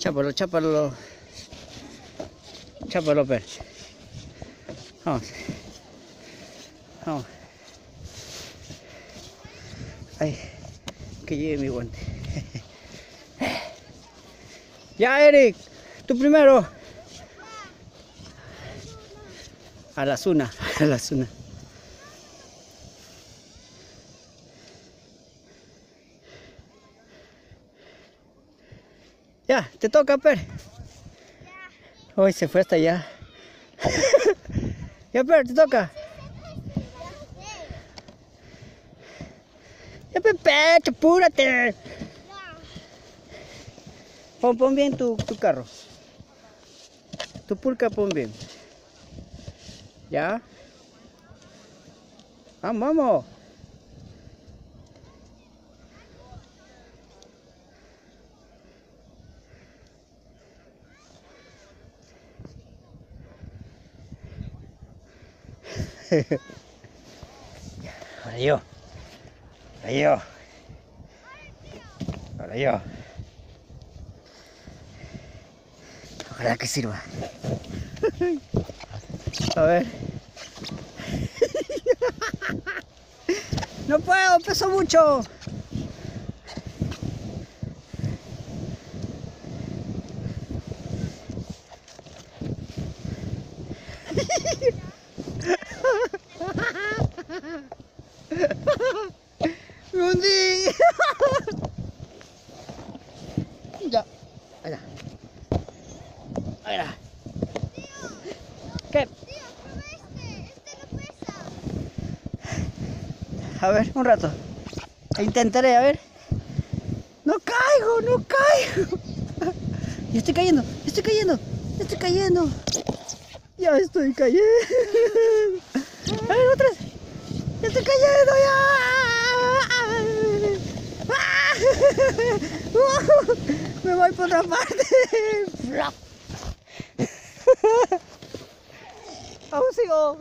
Chápalo, chápalo. Chápalo, per. Vamos. Vamos. Ay, que llegue mi guante. ya, Eric, tú primero. A la zona, a la zona. Ya, te toca, Per. Hoy se fue hasta allá. ya, Per, te toca. Ya, Pepe, apúrate. Pon, pon bien tu, tu carro. Tu pulca pon bien. ¿Ya? Vamos, vamos. Ahora yo. Ahora yo. Ahora yo. Ojalá que sirva. A ver. No puedo, peso mucho. Me hundí. Ya. Allá. Allá. ¿Qué? Tío, prueba este. Este no pesa. A ver, un rato. Intentaré, a ver. No caigo, no caigo. Ya estoy cayendo, ya estoy cayendo, ya estoy cayendo. Ya estoy cayendo. A ver, otra vez. Estoy cayendo, ya. Me voy por otra parte. Aún sigo.